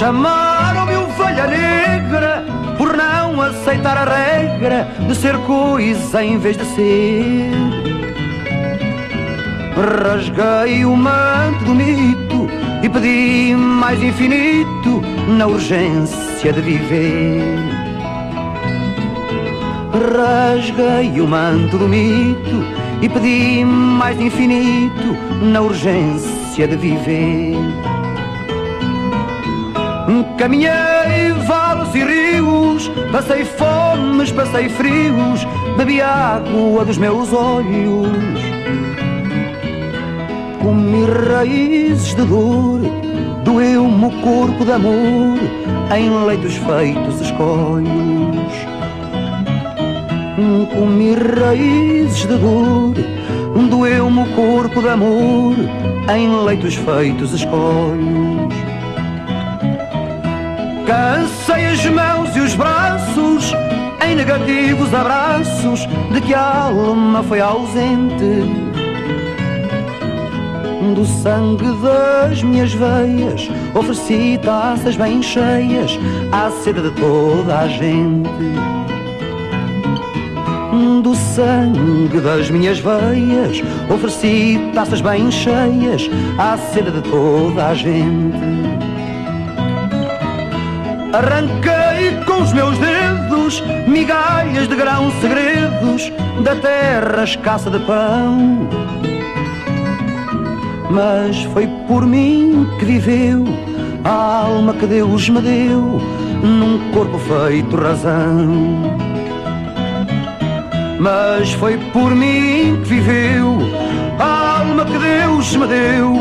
Chamaram-me ovelha negra por não aceitar a regra de ser coisa em vez de ser. Rasguei o manto do mito e pedi mais infinito na urgência de viver. Rasguei o manto do mito e pedi mais infinito na urgência de viver. Caminhei vales e rios, passei fomes, passei frios, bebi água dos meus olhos. Comi raízes de dor, doeu-me o corpo de amor, em leitos feitos escolhos. Comi raízes de dor, doeu-me o corpo de amor, em leitos feitos escolhos. Cansei as mãos e os braços em negativos abraços de que a alma foi ausente. Do sangue das minhas veias ofereci taças bem cheias à sede de toda a gente. Do sangue das minhas veias ofereci taças bem cheias à sede de toda a gente. Arranquei com os meus dedos migalhas de grão segredos da terra escassa de pão. Mas foi por mim que viveu a alma que Deus me deu num corpo feito razão. Mas foi por mim que viveu a alma que Deus me deu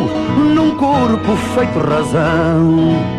num corpo feito razão.